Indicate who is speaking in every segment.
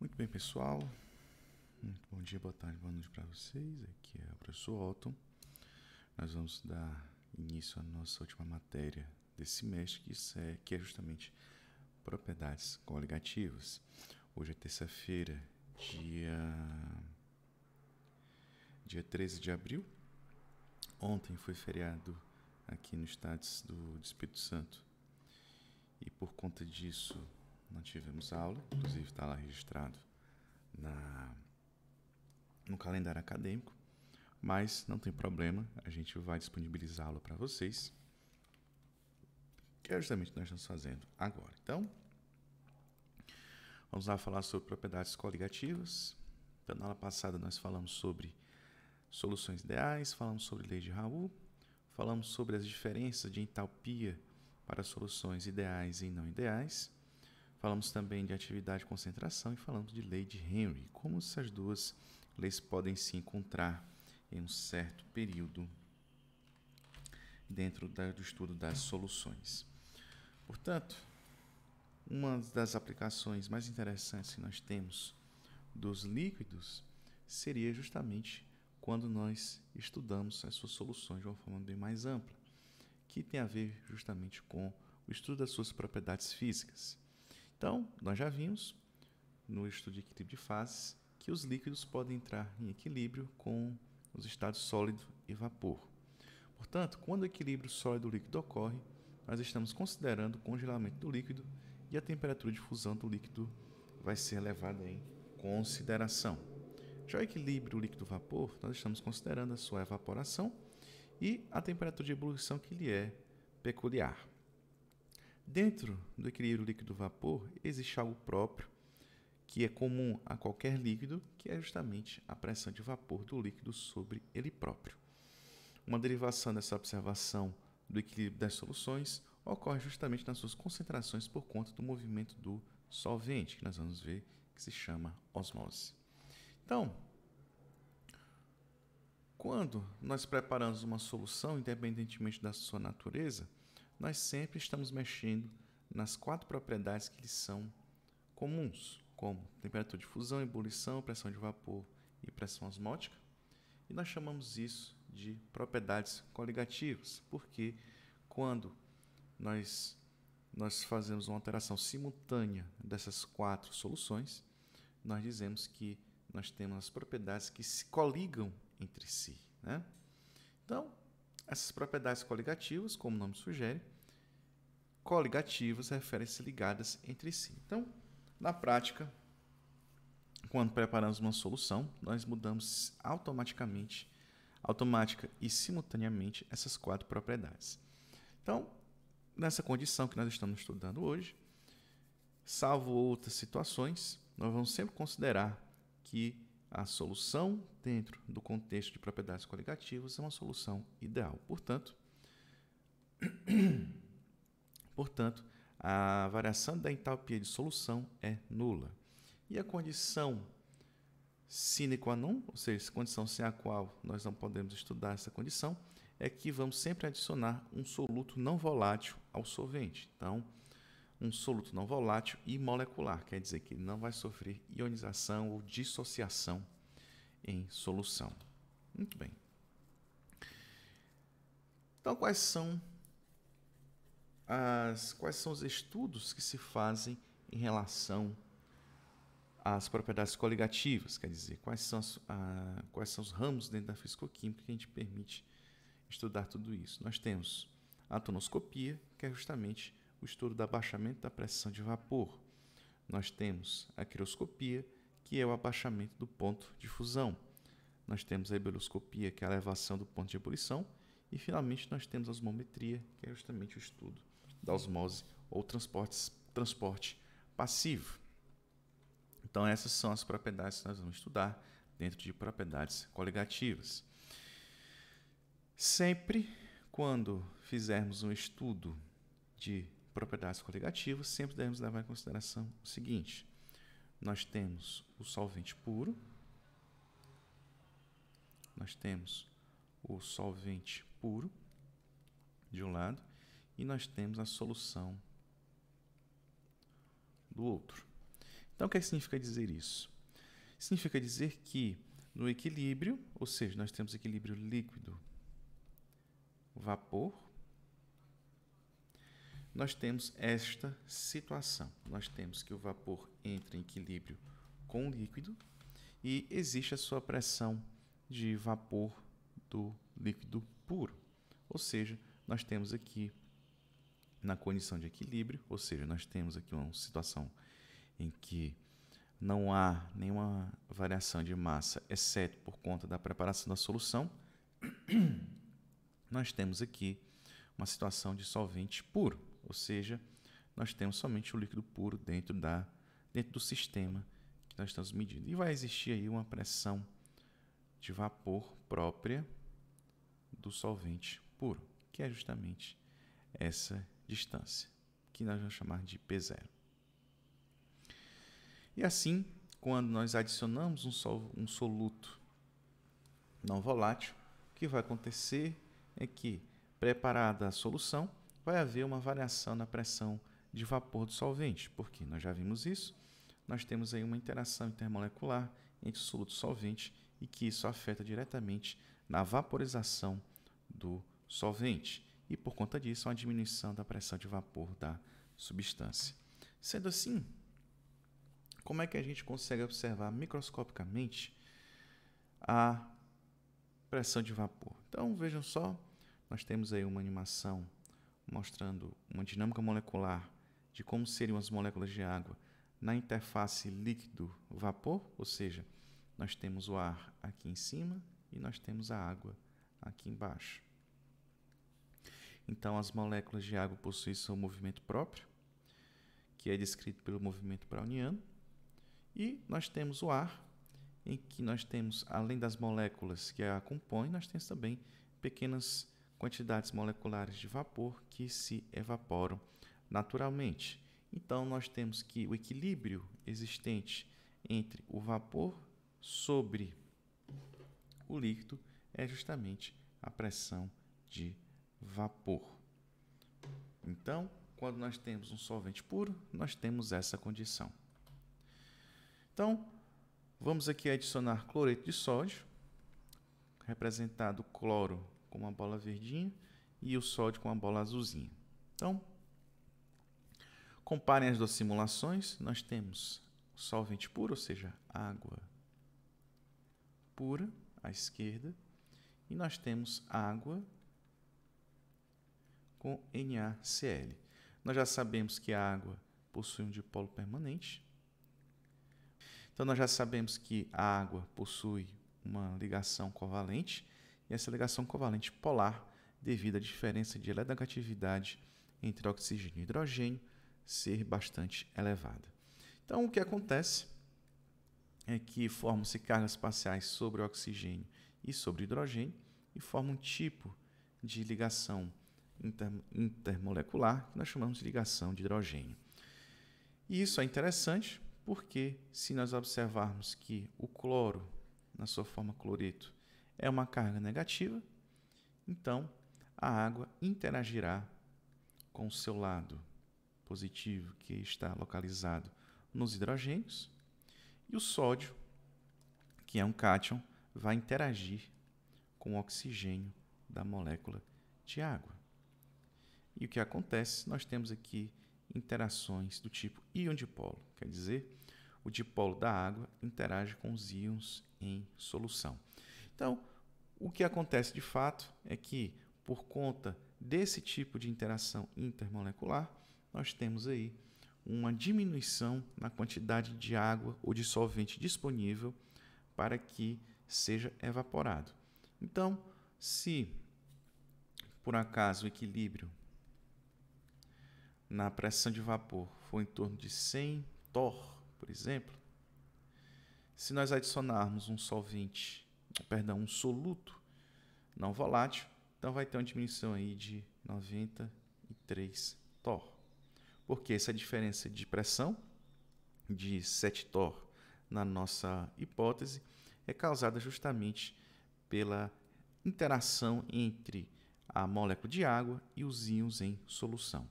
Speaker 1: Muito bem, pessoal. Muito bom dia, boa tarde, boa noite para vocês. Aqui é o professor Otton. Nós vamos dar início à nossa última matéria desse semestre, que é, é justamente propriedades coligativas. Hoje é terça-feira, dia, dia 13 de abril. Ontem foi feriado aqui no estado do Espírito Santo. E por conta disso, não tivemos aula, inclusive está lá registrado na, no calendário acadêmico, mas não tem problema, a gente vai disponibilizá-lo para vocês, que é justamente o que nós estamos fazendo agora. Então, vamos lá falar sobre propriedades coligativas. Então, na aula passada nós falamos sobre soluções ideais, falamos sobre lei de Raul, falamos sobre as diferenças de entalpia para soluções ideais e não ideais. Falamos também de atividade de concentração e falamos de lei de Henry, como essas duas leis podem se encontrar em um certo período dentro do estudo das soluções. Portanto, uma das aplicações mais interessantes que nós temos dos líquidos seria justamente quando nós estudamos as suas soluções de uma forma bem mais ampla, que tem a ver justamente com o estudo das suas propriedades físicas. Então, nós já vimos no estudo de equilíbrio de fases que os líquidos podem entrar em equilíbrio com os estados sólido e vapor. Portanto, quando o equilíbrio sólido-líquido ocorre, nós estamos considerando o congelamento do líquido e a temperatura de fusão do líquido vai ser levada em consideração. Já o equilíbrio líquido-vapor, nós estamos considerando a sua evaporação e a temperatura de ebulição que lhe é peculiar. Dentro do equilíbrio líquido-vapor existe algo próprio que é comum a qualquer líquido, que é justamente a pressão de vapor do líquido sobre ele próprio. Uma derivação dessa observação do equilíbrio das soluções ocorre justamente nas suas concentrações por conta do movimento do solvente, que nós vamos ver que se chama osmose. Então, quando nós preparamos uma solução, independentemente da sua natureza, nós sempre estamos mexendo nas quatro propriedades que lhes são comuns, como temperatura de fusão, ebulição, pressão de vapor e pressão osmótica. E nós chamamos isso de propriedades coligativas, porque quando nós, nós fazemos uma alteração simultânea dessas quatro soluções, nós dizemos que nós temos as propriedades que se coligam entre si. Né? Então, essas propriedades coligativas, como o nome sugere, coligativas referem-se ligadas entre si. Então, na prática, quando preparamos uma solução, nós mudamos automaticamente, automática e simultaneamente essas quatro propriedades. Então, nessa condição que nós estamos estudando hoje, salvo outras situações, nós vamos sempre considerar que a solução dentro do contexto de propriedades coligativas é uma solução ideal. Portanto, portanto, a variação da entalpia de solução é nula. E a condição sine qua non, ou seja, a condição sem a qual nós não podemos estudar essa condição, é que vamos sempre adicionar um soluto não volátil ao solvente. Então, um soluto não volátil e molecular, quer dizer que ele não vai sofrer ionização ou dissociação em solução. Muito bem. Então, quais são as quais são os estudos que se fazem em relação às propriedades coligativas, quer dizer, quais são, as, a, quais são os ramos dentro da fisicoquímica que a gente permite estudar tudo isso. Nós temos a tonoscopia, que é justamente o estudo do abaixamento da pressão de vapor. Nós temos a crioscopia, que é o abaixamento do ponto de fusão. Nós temos a ebuloscopia, que é a elevação do ponto de ebulição. E, finalmente, nós temos a osmometria, que é justamente o estudo da osmose ou transporte, transporte passivo. Então, essas são as propriedades que nós vamos estudar dentro de propriedades coligativas. Sempre quando fizermos um estudo de propriedades coligativas, sempre devemos levar em consideração o seguinte: nós temos o solvente puro, nós temos o solvente puro de um lado e nós temos a solução do outro. Então, o que, é significa dizer isso? Significa dizer que no equilíbrio, ou seja, nós temos equilíbrio líquido-vapor, nós temos esta situação. Nós temos que o vapor entra em equilíbrio com o líquido e existe a sua pressão de vapor do líquido puro. Ou seja, nós temos aqui na condição de equilíbrio, ou seja, nós temos aqui uma situação em que não há nenhuma variação de massa, exceto por conta da preparação da solução, nós temos aqui uma situação de solvente puro, ou seja, nós temos somente o líquido puro dentro, da, dentro do sistema que nós estamos medindo. E vai existir aí uma pressão de vapor própria do solvente puro, que é justamente essa distância, que nós vamos chamar de P0. E assim, quando nós adicionamos um, sol, um soluto não volátil, o que vai acontecer é que, preparada a solução, vai haver uma variação na pressão de vapor do solvente, porque nós já vimos isso, nós temos aí uma interação intermolecular entre o soluto e o solvente e que isso afeta diretamente na vaporização do solvente e, por conta disso, uma diminuição da pressão de vapor da substância. Sendo assim, como é que a gente consegue observar microscopicamente a pressão de vapor? Então, vejam só, nós temos aí uma animação mostrando uma dinâmica molecular de como seriam as moléculas de água na interface líquido-vapor, ou seja, nós temos o ar aqui em cima e nós temos a água aqui embaixo. Então, as moléculas de água possuem seu movimento próprio, que é descrito pelo movimento browniano, e nós temos o ar, em que nós temos, além das moléculas que a compõem, nós temos também pequenas quantidades moleculares de vapor que se evaporam naturalmente. Então, nós temos que o equilíbrio existente entre o vapor sobre o líquido é justamente a pressão de vapor. Então, quando nós temos um solvente puro, nós temos essa condição. Então, vamos aqui adicionar cloreto de sódio, representado cloro com uma bola verdinha e o sódio com uma bola azulzinha. Então, comparem as duas simulações. Nós temos solvente puro, ou seja, água pura à esquerda, e nós temos água com NaCl. Nós já sabemos que a água possui um dipolo permanente. Então, nós já sabemos que a água possui uma ligação covalente, e essa ligação covalente polar, devido à diferença de eletronegatividade entre oxigênio e hidrogênio, ser bastante elevada. Então, o que acontece é que formam-se cargas parciais sobre o oxigênio e sobre o hidrogênio e formam um tipo de ligação inter, intermolecular que nós chamamos de ligação de hidrogênio. E isso é interessante porque, se nós observarmos que o cloro, na sua forma cloreto, é uma carga negativa, então a água interagirá com o seu lado positivo, que está localizado nos hidrogênios, e o sódio, que é um cátion, vai interagir com o oxigênio da molécula de água. E o que acontece? Nós temos aqui interações do tipo íon-dipolo, quer dizer, o dipolo da água interage com os íons em solução. Então, o que acontece de fato é que, por conta desse tipo de interação intermolecular, nós temos aí uma diminuição na quantidade de água ou de solvente disponível para que seja evaporado. Então, se por acaso o equilíbrio na pressão de vapor for em torno de 100 torr, por exemplo, se nós adicionarmos um solvente, perdão, um soluto não volátil, então vai ter uma diminuição aí de 93 torr. Porque essa diferença de pressão de 7 torr na nossa hipótese é causada justamente pela interação entre a molécula de água e os íons em solução.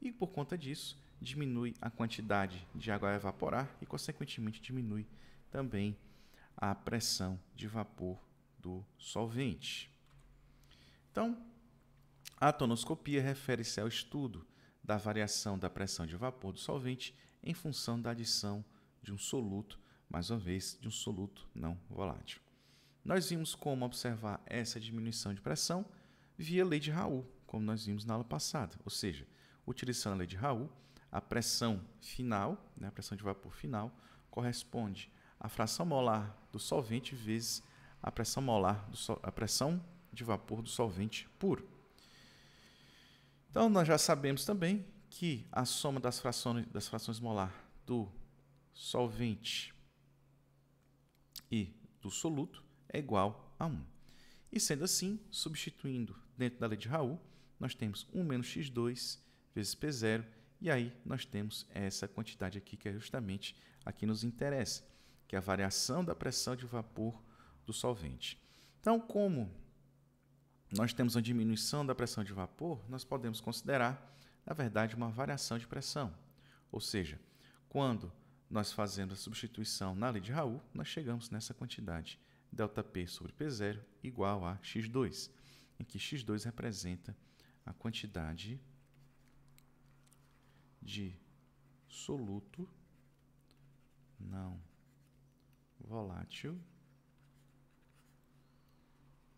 Speaker 1: E por conta disso, diminui a quantidade de água a evaporar e, consequentemente, diminui também a pressão de vapor do solvente. Então, a tonoscopia refere-se ao estudo da variação da pressão de vapor do solvente em função da adição de um soluto, mais uma vez, de um soluto não volátil. Nós vimos como observar essa diminuição de pressão via lei de Raul, como nós vimos na aula passada. Ou seja, utilizando a lei de Raul, a pressão final, né, a pressão de vapor final, corresponde à fração molar do solvente vezes a pressão molar, do a pressão de vapor do solvente puro. Então, nós já sabemos também que a soma das frações, das frações molar do solvente e do soluto é igual a 1. E sendo assim, substituindo dentro da lei de Raul, nós temos 1 menos x2 vezes P0, e aí nós temos essa quantidade aqui que é justamente a que nos interessa, que é a variação da pressão de vapor do solvente. Então, como nós temos uma diminuição da pressão de vapor, nós podemos considerar, na verdade, uma variação de pressão. Ou seja, quando nós fazemos a substituição na lei de Raul, nós chegamos nessa quantidade ΔP sobre P0 igual a x2, em que x2 representa a quantidade de soluto não volátil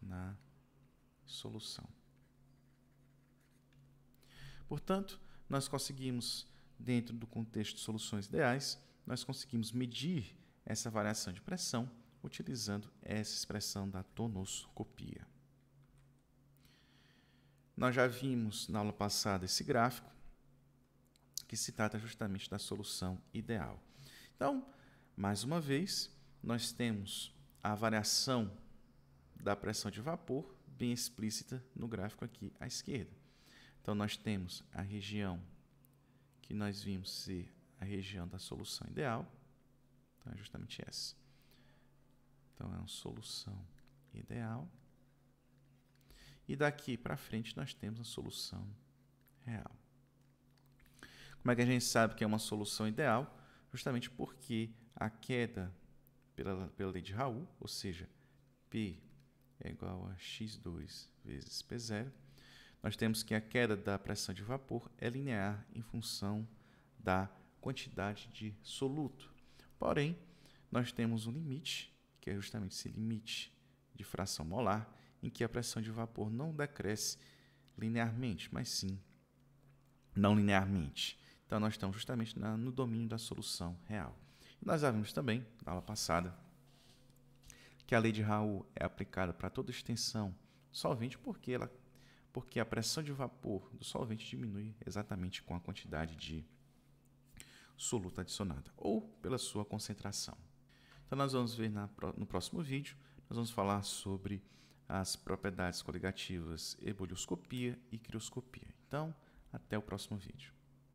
Speaker 1: na solução. Portanto, nós conseguimos, dentro do contexto de soluções ideais, nós conseguimos medir essa variação de pressão utilizando essa expressão da tonoscopia. Nós já vimos na aula passada esse gráfico, que se trata justamente da solução ideal. Então, mais uma vez, nós temos a variação da pressão de vapor bem explícita no gráfico aqui à esquerda. Então, nós temos a região que nós vimos ser a região da solução ideal. Então, é justamente essa. Então, é uma solução ideal. E daqui para frente, nós temos a solução real. Como é que a gente sabe que é uma solução ideal? Justamente porque a queda pela, pela lei de Raul, ou seja, P é igual a x2 vezes P0, nós temos que a queda da pressão de vapor é linear em função da quantidade de soluto. Porém, nós temos um limite, que é justamente esse limite de fração molar, em que a pressão de vapor não decresce linearmente, mas sim não linearmente. Então, nós estamos justamente na, no domínio da solução real. Nós já vimos também, na aula passada, que a lei de Raul é aplicada para toda extensão solvente porque, ela, porque a pressão de vapor do solvente diminui exatamente com a quantidade de soluto adicionada ou pela sua concentração. Então, nós vamos ver na, no próximo vídeo, nós vamos falar sobre as propriedades coligativas ebolioscopia e crioscopia. Então, até o próximo vídeo.